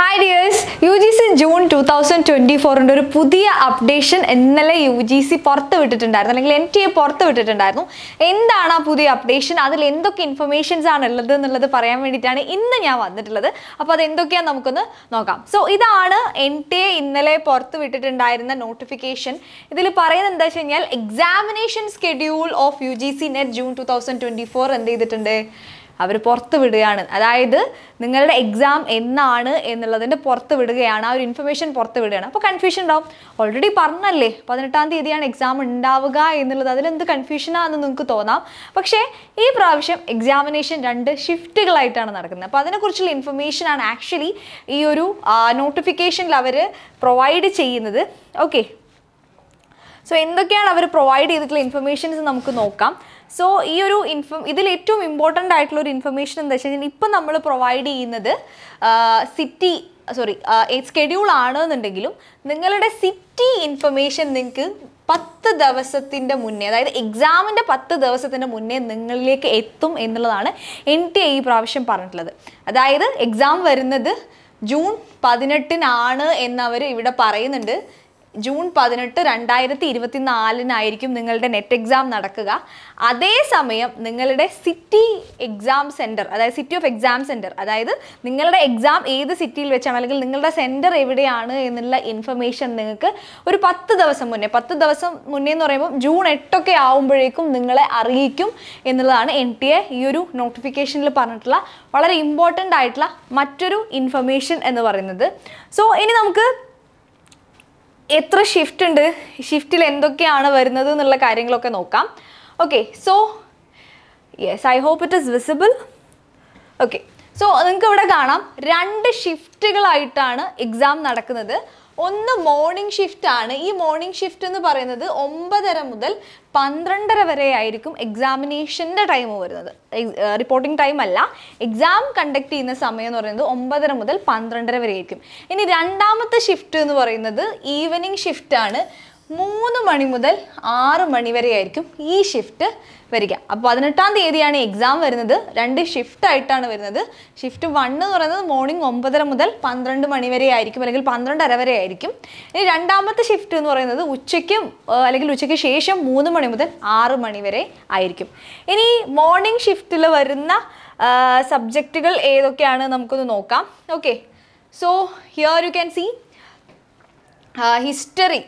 Hi dears U G C June two thousand twenty ഫോറിന്റെ ഒരു പുതിയ അപ്ഡേഷൻ ഇന്നലെ യു ജി സി പുറത്ത് വിട്ടിട്ടുണ്ടായിരുന്നു. അല്ലെങ്കിൽ എൻ ടി എ പുറത്ത് വിട്ടിട്ടുണ്ടായിരുന്നു. എന്താണ് ആ പുതിയ അപ്ഡേഷൻ അതിൽ എന്തൊക്കെ ഇൻഫർമേഷൻസ് ആണ് ഉള്ളത് എന്നുള്ളത് പറയാൻ വേണ്ടിയിട്ടാണ് ഇന്ന് ഞാൻ വന്നിട്ടുള്ളത്. അപ്പോൾ അത് എന്തൊക്കെയാണെന്ന് നമുക്കൊന്ന് നോക്കാം. സോ ഇതാണ് എൻ ടി എ ഇന്നലെ പുറത്ത് വിട്ടിട്ടുണ്ടായിരുന്ന നോട്ടിഫിക്കേഷൻ ഇതിൽ പറയുന്നത് എന്താ വെച്ച് കഴിഞ്ഞാൽ examination schedule of U G C NET June two thousand twenty four എന്ത് ചെയ്തിട്ടുണ്ട്? അവർ പുറത്ത് വിടുകയാണ്. അതായത് നിങ്ങളുടെ എക്സാം എന്നാണ് എന്നുള്ളതിന്റെ പുറത്ത് വിടുകയാണ്. ആ ഒരു ഇൻഫർമേഷൻ പുറത്ത് വിടുകയാണ്. അപ്പോൾ കൺഫ്യൂഷൻ ഉണ്ടാവും. ഓൾറെഡി പറഞ്ഞല്ലേ പതിനെട്ടാം തീയതിയാണ് എക്സാം ഉണ്ടാവുക എന്നുള്ളത്. അതിലെന്ത് കൺഫ്യൂഷനാണെന്ന് നിങ്ങൾക്ക് തോന്നാം. പക്ഷേ ഈ പ്രാവശ്യം എക്സാമിനേഷൻ രണ്ട് ഷിഫ്റ്റുകളായിട്ടാണ് നടക്കുന്നത്. അപ്പോൾ അതിനെക്കുറിച്ചുള്ള ഇൻഫർമേഷനാണ് ആക്ച്വലി ഈ ഒരു നോട്ടിഫിക്കേഷനിൽ അവർ പ്രൊവൈഡ് ചെയ്യുന്നത്. ഓക്കെ സോ എന്തൊക്കെയാണ് അവർ പ്രൊവൈഡ് ചെയ്തിട്ടുള്ള ഇൻഫർമേഷൻസ് നമുക്ക് നോക്കാം. സോ ഈ ഒരു ഇൻഫം ഇതിൽ ഏറ്റവും ഇമ്പോർട്ടന്റ് ആയിട്ടുള്ള ഒരു ഇൻഫർമേഷൻ എന്താ വെച്ച് കഴിഞ്ഞാൽ ഇപ്പം നമ്മൾ പ്രൊവൈഡ് ചെയ്യുന്നത് സിറ്റി സോറി സ്കെഡ്യൂൾ ആണെന്നുണ്ടെങ്കിലും നിങ്ങളുടെ സിറ്റി ഇൻഫർമേഷൻ നിങ്ങൾക്ക് പത്ത് ദിവസത്തിന്റെ മുന്നേ അതായത് എക്സാമിന്റെ പത്ത് ദിവസത്തിന്റെ മുന്നേ നിങ്ങളിലേക്ക് എത്തും എന്നുള്ളതാണ് എൻ ടി ഈ പ്രാവശ്യം പറഞ്ഞിട്ടുള്ളത്. അതായത് എക്സാം വരുന്നത് ജൂൺ പതിനെട്ടിനാണ് എന്നവർ ഇവിടെ പറയുന്നുണ്ട്. ജൂൺ പതിനെട്ട് രണ്ടായിരത്തി ഇരുപത്തിനാലിനായിരിക്കും നിങ്ങളുടെ നെറ്റ് എക്സാം നടക്കുക. അതേസമയം നിങ്ങളുടെ സിറ്റി എക്സാം സെന്റർ അതായത് സിറ്റി ഓഫ് എക്സാം സെന്റർ അതായത് നിങ്ങളുടെ എക്സാം ഏത് സിറ്റിയിൽ വെച്ചാണ് അല്ലെങ്കിൽ നിങ്ങളുടെ സെന്റർ എവിടെയാണ് എന്നുള്ള ഇൻഫർമേഷൻ നിങ്ങൾക്ക് ഒരു പത്ത് ദിവസം മുന്നേ പത്ത് ദിവസം മുന്നേ എന്ന് പറയുമ്പോൾ ജൂൺ എട്ടൊക്കെ ആവുമ്പോഴേക്കും നിങ്ങളെ അറിയിക്കും എന്നുള്ളതാണ് എൻ ടി എ ഈ ഒരു നോട്ടിഫിക്കേഷനിൽ പറഞ്ഞിട്ടുള്ള വളരെ ഇമ്പോർട്ടന്റ് ആയിട്ടുള്ള മറ്റൊരു ഇൻഫർമേഷൻ എന്ന് പറയുന്നത്. സോ ഇനി നമുക്ക് എത്ര ഷിഫ്റ്റ് ഉണ്ട്? ഷിഫ്റ്റിൽ എന്തൊക്കെയാണ് വരുന്നത് എന്നുള്ള കാര്യങ്ങളൊക്കെ നോക്കാം. Okay so yes I hope it is visible okay so നിങ്ങൾക്ക് ഇവിടെ കാണാം രണ്ട് ഷിഫ്റ്റുകളായിട്ടാണ് എക്സാം നടക്കുന്നത്. ഒന്ന് മോർണിംഗ് ഷിഫ്റ്റ് ആണ്. ഈ മോർണിംഗ് ഷിഫ്റ്റ് എന്ന് പറയുന്നത് ഒമ്പതര മുതൽ പന്ത്രണ്ടര വരെ ആയിരിക്കും എക്സാമിനേഷന്റെ ടൈം വരുന്നത്. റിപ്പോർട്ടിംഗ് ടൈം അല്ല. എക്സാം കണ്ടക്ട് ചെയ്യുന്ന സമയം എന്ന് പറയുന്നത് ഒമ്പതര മുതൽ പന്ത്രണ്ടര വരെ ആയിരിക്കും. ഇനി രണ്ടാമത്തെ ഷിഫ്റ്റ് എന്ന് പറയുന്നത് ഈവനിങ് ഷിഫ്റ്റ് ആണ്. മൂന്ന് മണി മുതൽ ആറ് മണി വരെ ആയിരിക്കും ഈ ഷിഫ്റ്റ് വരിക. അപ്പോൾ പതിനെട്ടാം തീയതിയാണ് എക്സാം വരുന്നത്. രണ്ട് ഷിഫ്റ്റ് ആയിട്ടാണ് വരുന്നത്. ഷിഫ്റ്റ് വൺ എന്ന് പറയുന്നത് മോർണിംഗ് ഒമ്പതര മുതൽ പന്ത്രണ്ട് മണി വരെ ആയിരിക്കും അല്ലെങ്കിൽ പന്ത്രണ്ടര വരെ ആയിരിക്കും. ഇനി രണ്ടാമത്തെ ഷിഫ്റ്റ് എന്ന് പറയുന്നത് ഉച്ചയ്ക്ക് അല്ലെങ്കിൽ ഉച്ചയ്ക്ക് ശേഷം മൂന്ന് മണി മുതൽ ആറ് മണി വരെ ആയിരിക്കും. ഇനി മോർണിംഗ് ഷിഫ്റ്റിൽ വരുന്ന സബ്ജക്റ്റുകൾ ഏതൊക്കെയാണ് നമുക്കൊന്ന് നോക്കാം. Okay so here you can see history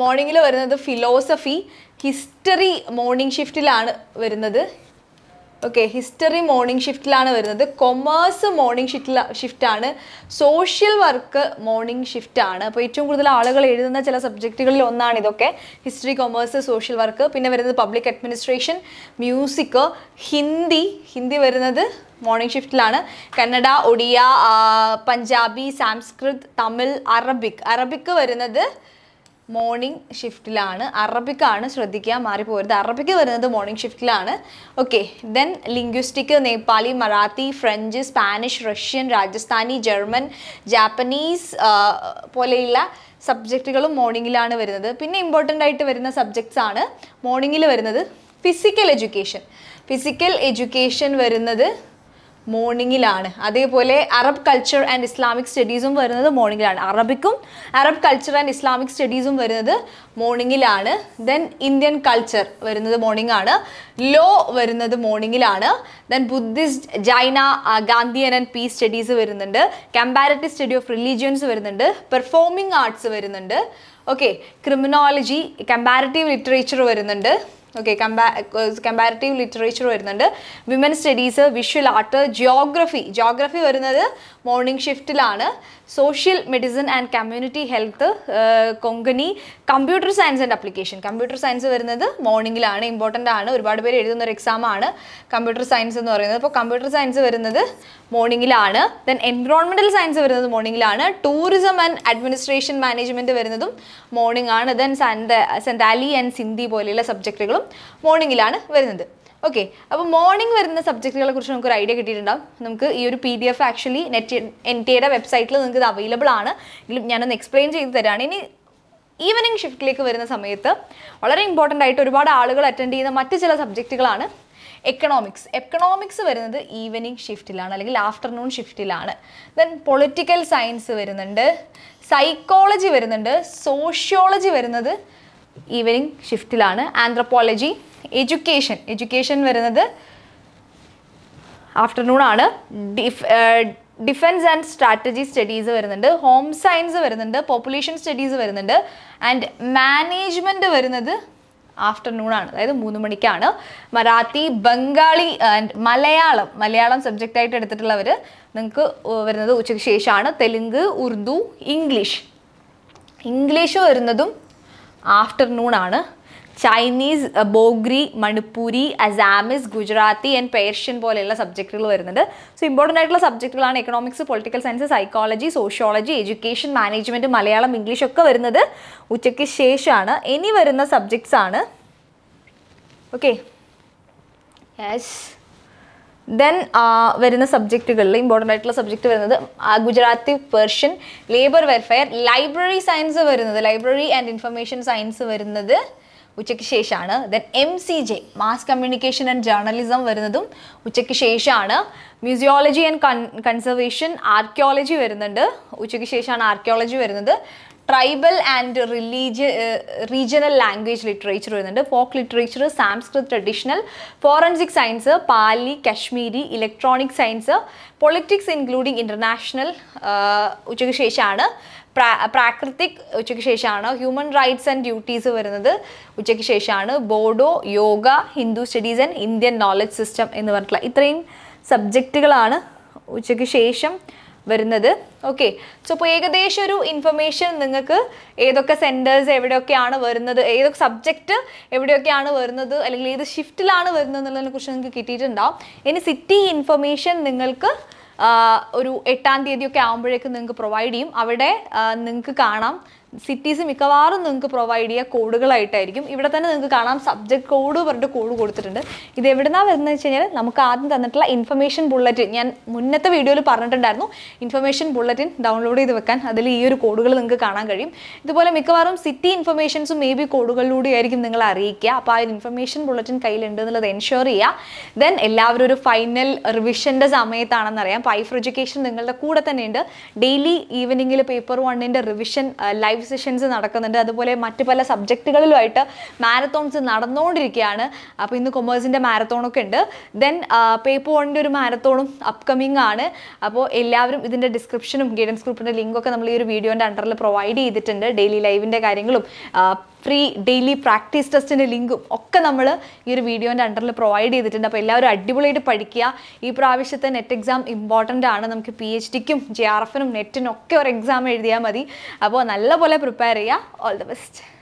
മോർണിംഗിൽ വരുന്നത് ഫിലോസഫി ഹിസ്റ്ററി മോർണിംഗ് ഷിഫ്റ്റിലാണ് വരുന്നത്. ഓക്കെ ഹിസ്റ്ററി മോർണിംഗ് ഷിഫ്റ്റിലാണ് വരുന്നത്. കൊമേഴ്സ് മോർണിംഗ് ഷിഫ്റ്റിൽ ഷിഫ്റ്റാണ് സോഷ്യൽ വർക്ക് മോർണിംഗ് ഷിഫ്റ്റാണ് അപ്പോൾ ഏറ്റവും കൂടുതൽ ആളുകൾ എഴുതുന്ന ചില സബ്ജക്റ്റുകളിൽ ഒന്നാണ് ഇതൊക്കെ. ഹിസ്റ്ററി കൊമേഴ്സ് സോഷ്യൽ വർക്ക് പിന്നെ വരുന്നത് public administration music Hindi. Hindi വരുന്നത് മോർണിംഗ് ഷിഫ്റ്റിലാണ് കന്നഡ ഒഡിയ പഞ്ചാബി സാംസ്കൃത് തമിഴ് അറബിക്. അറബിക് വരുന്നത് മോർണിംഗ് ഷിഫ്റ്റിലാണ് അറബിക്കാണ് ശ്രദ്ധിക്കുക മാറിപ്പോരുത് അറബിക്ക് വരുന്നത് morning ഷിഫ്റ്റിലാണ് okay then linguistic Nepali Marathi French Spanish Russian Rajasthani German Japanese പോലെയുള്ള സബ്ജക്റ്റുകളും മോർണിംഗിലാണ് വരുന്നത്. പിന്നെ ഇമ്പോർട്ടന്റ് ആയിട്ട് വരുന്ന സബ്ജക്ട്സ് ആണ് മോർണിംഗിൽ വരുന്നത് ഫിസിക്കൽ എഡ്യൂക്കേഷൻ ഫിസിക്കൽ എഡ്യൂക്കേഷൻ വരുന്നത് മോർണിംഗിലാണ്. അതേപോലെ അറബ് കൾച്ചർ ആൻഡ് ഇസ്ലാമിക് സ്റ്റഡീസും വരുന്നത് മോർണിംഗിലാണ്. അറബിക്കും അറബ് കൾച്ചർ ആൻഡ് ഇസ്ലാമിക് സ്റ്റഡീസും വരുന്നത് മോർണിംഗിലാണ്. ദെൻ ഇന്ത്യൻ കൾച്ചർ വരുന്നത് മോർണിംഗ് ആണ് ലോ വരുന്നത് മോർണിംഗിലാണ്. Then Buddhist Jaina Gandhian and peace studies വരുന്നുണ്ട്. കമ്പാരറ്റീവ് സ്റ്റഡി ഓഫ് റിലീജിയൻസ് വരുന്നുണ്ട്. പെർഫോമിംഗ് ആർട്സ് വരുന്നുണ്ട്. ഓക്കെ ക്രിമിനോളജി കമ്പാരറ്റീവ് ലിറ്ററേച്ചർ വരുന്നുണ്ട്. ഓക്കെ കമ്പാരിറ്റീവ് ലിറ്ററേച്ചർ വരുന്നുണ്ട്. Women studies visual art geography geography വരുന്നത് morning ഷിഫ്റ്റിലാണ് social medicine and community health Konkani computer science and application computer science വരുന്നത് മോർണിംഗിലാണ് important ആണ്. ഒരുപാട് പേര് എഴുതുന്ന ഒരു എക്സാം ആണ് കമ്പ്യൂട്ടർ സയൻസ് എന്ന് പറയുന്നത്. അപ്പോൾ കമ്പ്യൂട്ടർ സയൻസ് വരുന്നത് മോർണിംഗിലാണ് ദെൻ എൻവിറോൺമെന്റൽ സയൻസ് വരുന്നത് മോർണിംഗിലാണ് ടൂറിസം ആൻഡ് അഡ്മിനിസ്ട്രേഷൻ മാനേജ്മെന്റ് വരുന്നതും മോർണിംഗ് ആണ്. ദെൻ സെൻതാലി ആൻഡ് സിന്ധി പോലെയുള്ള സബ്ജക്റ്റുകളും മോർണിംഗിലാണ് വരുന്നത്. ഓക്കെ അപ്പോൾ മോർണിംഗ് വരുന്ന സബ്ജക്റ്റുകളെ കുറിച്ച് നമുക്ക് ഒരു ഐഡിയ കിട്ടിയിട്ടുണ്ടാവും. നമുക്ക് ഈ ഒരു P D F actually NET N T എയുടെ വെബ്സൈറ്റിൽ നിങ്ങൾക്ക് ഇത് അവൈലബിൾ ആണ്. എങ്കിലും ഞാനൊന്ന് എക്സ്പ്ലെയിൻ ചെയ്ത് തരാണ്. ഇനി ഈവനിങ് ഷിഫ്റ്റിലേക്ക് വരുന്ന സമയത്ത് വളരെ ഇമ്പോർട്ടന്റ് ആയിട്ട് ഒരുപാട് ആളുകൾ അറ്റൻഡ് ചെയ്യുന്ന മറ്റ് ചില സബ്ജക്റ്റുകളാണ് എക്കണോമിക്സ് എക്കണോമിക്സ് വരുന്നത് ഈവനിങ് ഷിഫ്റ്റിലാണ് അല്ലെങ്കിൽ ആഫ്റ്റർനൂൺ ഷിഫ്റ്റിലാണ് ദെൻ പൊളിറ്റിക്കൽ സയൻസ് വരുന്നുണ്ട്. സൈക്കോളജി വരുന്നുണ്ട്. സോഷ്യോളജി വരുന്നത് ഈവനിങ് ഷിഫ്റ്റിലാണ്. ആന്ത്രപ്പോളജി എഡ്യൂക്കേഷൻ എഡ്യൂക്കേഷൻ വരുന്നത് ആഫ്റ്റർനൂൺ ആണ്. Def defence and strategy studies വരുന്നുണ്ട്. ഹോം സയൻസ് വരുന്നുണ്ട്. പോപ്പുലേഷൻ സ്റ്റഡീസ് വരുന്നുണ്ട്. ആൻഡ് മാനേജ്മെന്റ് വരുന്നത് ആഫ്റ്റർനൂൺ ആണ്. അതായത് മൂന്ന് മണിക്കാണ്. മറാത്തി ബംഗാളി ആൻഡ് മലയാളം. മലയാളം സബ്ജക്റ്റ് ആയിട്ട് എടുത്തിട്ടുള്ളവർ നിങ്ങൾക്ക് വരുന്നത് ഉച്ചയ്ക്ക് ശേഷമാണ്. തെലുങ്ക് ഉറുദു ഇംഗ്ലീഷ്. ഇംഗ്ലീഷ് വരുന്നതും ആഫ്റ്റർനൂൺ ആണ് Chinese Dogri Manipuri Assamese Gujarati and Persian പോലെയുള്ള സബ്ജക്റ്റുകൾ വരുന്നത് സോ ഇമ്പോർട്ടന്റ് ആയിട്ടുള്ള സബ്ജക്റ്റുകളാണ് economics political science psychology sociology education management Malayalam English ഒക്കെ വരുന്നത്. ഉച്ചയ്ക്ക് ശേഷമാണ് ഇനി വരുന്ന സബ്ജക്ട്സ് ആണ്. ഓക്കെ യെസ് ദെൻ വരുന്ന സബ്ജക്റ്റുകളിൽ ഇമ്പോർട്ടന്റ് ആയിട്ടുള്ള സബ്ജക്റ്റ് വരുന്നത് Gujarati Persian labour welfare library science വരുന്നത് ലൈബ്രറി ആൻഡ് ഇൻഫർമേഷൻ സയൻസ് വരുന്നത് ഉച്ചയ്ക്ക് ശേഷമാണ് then M C J mass communication and journalism വരുന്നതും ഉച്ചയ്ക്ക് ശേഷമാണ് മ്യൂസിയോളജി ആൻഡ് കൺസർവേഷൻ ആർക്കിയോളജി വരുന്നുണ്ട്. ഉച്ചയ്ക്ക് ശേഷമാണ് ആർക്കിയോളജി വരുന്നത്. ട്രൈബൽ ആൻഡ് റിലീജിയ റീജിയണൽ ലാംഗ്വേജ് ലിറ്ററേച്ചർ വരുന്നുണ്ട്. Folk literature Sanskrit traditional forensic science Pali Kashmiri electronic science politics including international ഉച്ചയ്ക്ക് ശേഷമാണ് പ്രാ പ്രാകൃതിക് ഉച്ചയ്ക്ക് ശേഷമാണ് ഹ്യൂമൻ റൈറ്റ്സ് ആൻഡ് ഡ്യൂട്ടീസ് വരുന്നത് ഉച്ചയ്ക്ക് ശേഷമാണ് Bodo yoga Hindu studies and Indian knowledge system എന്ന് പറഞ്ഞിട്ടുള്ള ഇത്രയും സബ്ജക്റ്റുകളാണ് ഉച്ചയ്ക്ക് ശേഷം വരുന്നത്. ഓക്കെ സോ ഇപ്പോൾ ഏകദേശം ഒരു ഇൻഫർമേഷൻ നിങ്ങൾക്ക് ഏതൊക്കെ സെന്റേഴ്സ് എവിടെയൊക്കെയാണ് വരുന്നത് ഏതൊക്കെ സബ്ജക്റ്റ് എവിടെയൊക്കെയാണ് വരുന്നത് അല്ലെങ്കിൽ ഏത് ഷിഫ്റ്റിലാണ് വരുന്നത് എന്നുള്ളതിനെ കുറിച്ച് നിങ്ങൾക്ക് കിട്ടിയിട്ടുണ്ടാവും. ഇനി സിറ്റി ഇൻഫർമേഷൻ നിങ്ങൾക്ക് ഒരു എട്ടാം തീയതിയൊക്കെ ആകുമ്പോഴേക്കും നിങ്ങൾക്ക് പ്രൊവൈഡ് ചെയ്യും. അവിടെ നിങ്ങൾക്ക് കാണാം. സിറ്റീസ് മിക്കവാറും നിങ്ങൾക്ക് പ്രൊവൈഡ് ചെയ്യുക കോഡുകളായിട്ടായിരിക്കും. ഇവിടെ തന്നെ നിങ്ങൾക്ക് കാണാം സബ്ജക്ട് കോഡ് പറഞ്ഞിട്ട് കോഡ് കൊടുത്തിട്ടുണ്ട്. ഇത് എവിടുന്നാണ് വരുന്നത് വെച്ച് കഴിഞ്ഞാൽ നമുക്ക് ആദ്യം തന്നിട്ടുള്ള ഇൻഫർമേഷൻ ബുള്ളറ്റിൻ ഞാൻ മുന്നത്തെ വീഡിയോയിൽ പറഞ്ഞിട്ടുണ്ടായിരുന്നു. ഇൻഫർമേഷൻ ബുള്ളറ്റിൻ ഡൗൺലോഡ് ചെയ്ത് വെക്കാൻ അതിൽ ഈ ഒരു കോഡുകൾ നിങ്ങൾക്ക് കാണാൻ കഴിയും. ഇതുപോലെ മിക്കവാറും സിറ്റി ഇൻഫർമേഷൻസും മേ ബി കോഡുകളിലൂടെ ആയിരിക്കും നിങ്ങൾ അറിയിക്കുക. അപ്പോൾ ആ ഇൻഫർമേഷൻ ബുള്ളറ്റിൻ കയ്യിലുണ്ട് എന്നുള്ളത് എൻഷുർ ചെയ്യുക. ദെൻ എല്ലാവരും ഒരു ഫൈനൽ റിവിഷന്റെ സമയത്താണെന്നറിയാം അപ്പോൾ ഐഫർ എഡ്യൂക്കേഷൻ നിങ്ങളുടെ കൂടെ തന്നെയുണ്ട് ഡെയിലി ഈവനിങ്ങിൽ പേപ്പർ വണ്ണിന്റെ റിവിഷൻ ലൈവ് സെഷൻസ് നടക്കുന്നുണ്ട്. അതുപോലെ മറ്റു പല സബ്ജക്റ്റുകളിലുമായിട്ട് മാരത്തോൺസ് നടന്നുകൊണ്ടിരിക്കുകയാണ്. അപ്പോൾ ഇന്ന് കൊമേഴ്സിന്റെ മാരത്തോണൊക്കെ ഉണ്ട്. ദെൻ പേപ്പർ വണ്ണിന്റെ ഒരു മാരത്തോണും അപ്കമിങ് ആണ്. അപ്പോൾ എല്ലാവരും ഇതിന്റെ ഡിസ്ക്രിപ്ഷനും ഗൈഡൻസ് ഗ്രൂപ്പിന്റെ ലിങ്കൊക്കെ നമ്മൾ ഈ ഒരു വീഡിയോന്റെ അണ്ടറിൽ പ്രൊവൈഡ് ചെയ്തിട്ടുണ്ട്. ഡെയിലി ലൈവിന്റെ കാര്യങ്ങളും ഫ്രീ ഡെയിലി പ്രാക്ടീസ് ടെസ്റ്റിന്റെ ലിങ്കും ഒക്കെ നമ്മൾ ഈ ഒരു വീഡിയോന്റെ അണ്ടറിൽ പ്രൊവൈഡ് ചെയ്തിട്ടുണ്ട്. അപ്പോൾ എല്ലാവരും അടിപൊളിയായിട്ട് പഠിക്കുക. ഈ പ്രാവശ്യത്തെ നെറ്റ് എക്സാം ഇമ്പോർട്ടന്റ് ആണ്. നമുക്ക് പി എച്ച് ഡിക്കും ജെ ആർ എഫിനും നെറ്റിനും ഒക്കെ ഒരു എക്സാം എഴുതിയാൽ മതി. അപ്പോൾ നല്ലപോലെ പ്രിപ്പയർ ചെയ്യുക. All the best